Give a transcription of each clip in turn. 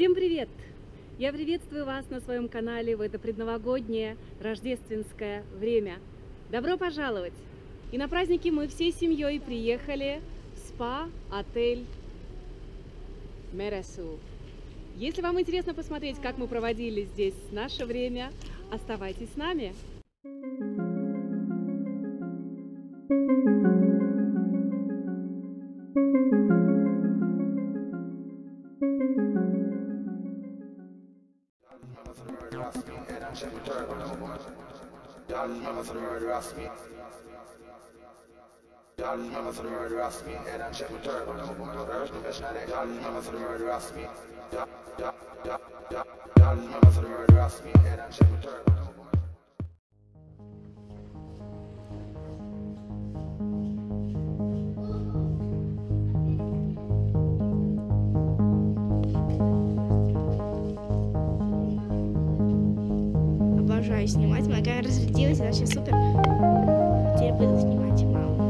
Всем привет! Я приветствую вас на своем канале в это предновогоднее рождественское время. Добро пожаловать! И на праздники мы всей семьей приехали в спа-отель Мересу. Если вам интересно посмотреть, как мы проводили здесь наше время, оставайтесь с нами. check the third one out, man. Y'all just remember to the word Rasmi. Y'all just remember to the word Rasmi. And I check the third one out, man. There's no bitch not that. Y'all just remember to the word Rasmi. Y'all just remember to the word Rasmi. And I check the third one out. Снимать. Моя камера разрядилась, и вообще супер. Теперь буду снимать маму.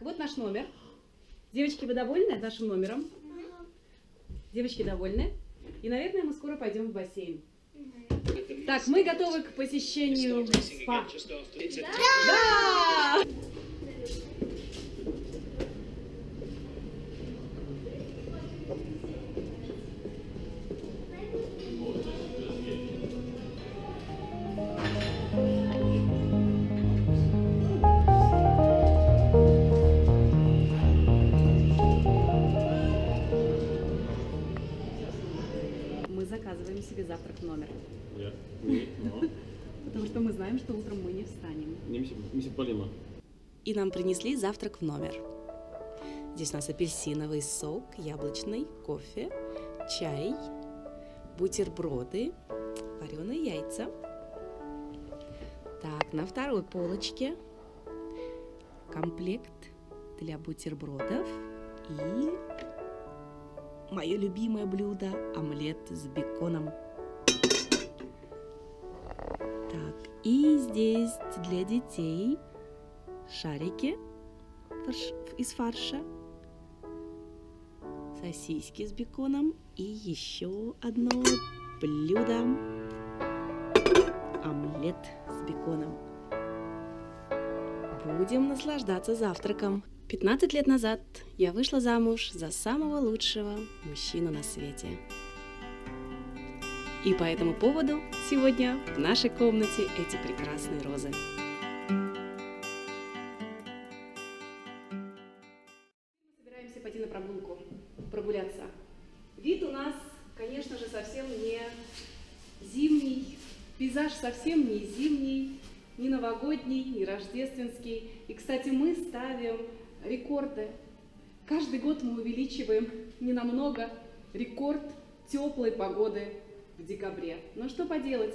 Вот наш номер. Девочки, вы довольны нашим номером? Девочки довольны? И, наверное, мы скоро пойдем в бассейн. Так, мы готовы к посещению спа. Да! Заказываем себе завтрак в номер. Ja. Потому что мы знаем, что утром мы не встанем. И нам принесли завтрак в номер. Здесь у нас апельсиновый сок, яблочный, кофе, чай, бутерброды, вареные яйца. Так, на второй полочке комплект для бутербродов и мое любимое блюдо – омлет с беконом. Так, и здесь для детей шарики из фарша, сосиски с беконом и еще одно блюдо омлет с беконом. Будем наслаждаться завтраком. 15 лет назад я вышла замуж за самого лучшего мужчину на свете. И по этому поводу сегодня в нашей комнате эти прекрасные розы. Собираемся пойти на прогулку, прогуляться. Вид у нас, конечно же, совсем не зимний, пейзаж совсем не зимний, не новогодний, не рождественский. И, кстати, мы ставим рекорды. Каждый год мы увеличиваем не намного рекорд теплой погоды в декабре. Но что поделать?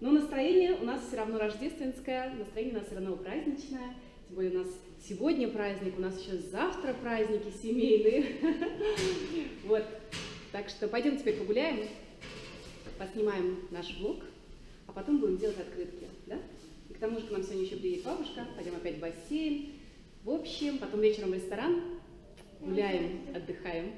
Но настроение у нас все равно рождественское, настроение у нас все равно праздничное. Тем более у нас сегодня праздник, у нас еще завтра праздники семейные. Вот. Так что пойдем теперь погуляем, поснимаем наш влог, а потом будем делать открытки, да? И к тому же к нам сегодня еще приедет бабушка, пойдем опять в бассейн. В общем, потом вечером ресторан, гуляем, отдыхаем.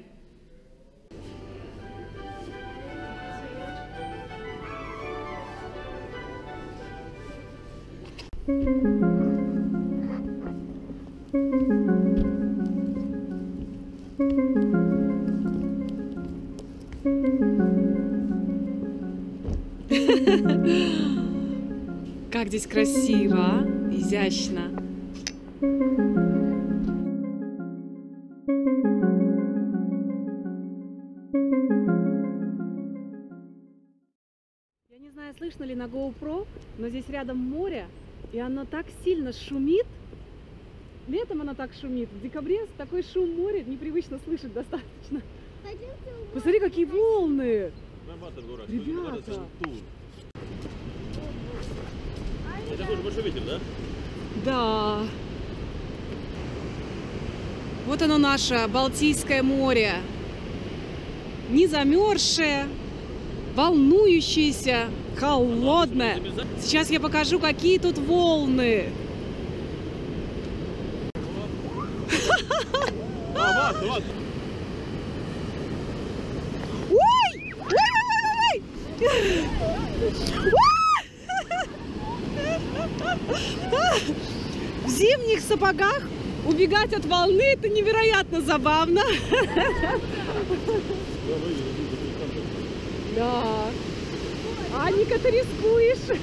Как здесь красиво, а? изящно. Слышно ли на GoPro, но здесь рядом море, и оно так сильно шумит. Летом оно так шумит, в декабре такой шум моря непривычно слышать достаточно. Посмотри, какие волны! Ребята. Это тоже большой ветер, да? Да. Вот оно наше Балтийское море. не замерзшее, волнующееся, холодное. Сейчас я покажу, какие тут волны. А, вот. Ой! Ой, ой, ой! В зимних сапогах убегать от волны это невероятно забавно. Да. Аника, ты рискуешь.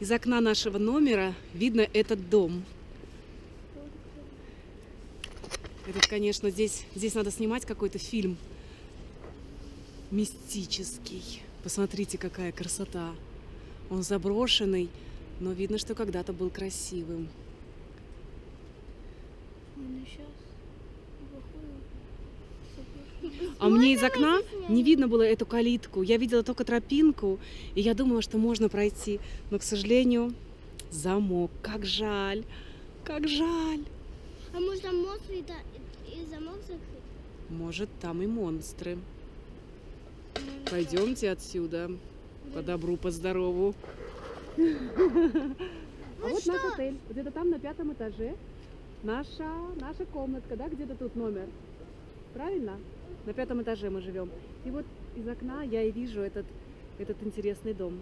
Из окна нашего номера видно этот дом. Этот, конечно, здесь, здесь надо снимать какой-то фильм мистический. Посмотрите, какая красота. Он заброшенный, но видно, что когда-то был красивым. А мне из окна не видно было эту калитку. Я видела только тропинку, и я думала, что можно пройти. Но, к сожалению, замок. Как жаль, как жаль. А может там монстры и, та- и- и замок закрыт? Может, там и монстры. Пойдемте отсюда. По добру, по здорову. А вот наш отель. Где-то там на пятом этаже. Наша, наша комнатка, да, где-то тут номер. Правильно? На пятом этаже мы живем. И вот из окна я и вижу этот, этот интересный дом.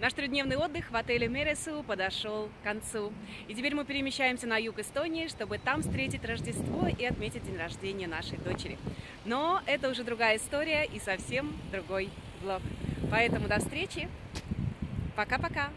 Наш трехдневный отдых в отеле Мересу подошел к концу. И теперь мы перемещаемся на юг Эстонии, чтобы там встретить Рождество и отметить день рождения нашей дочери. Но это уже другая история и совсем другой влог. Поэтому до встречи. Пока-пока.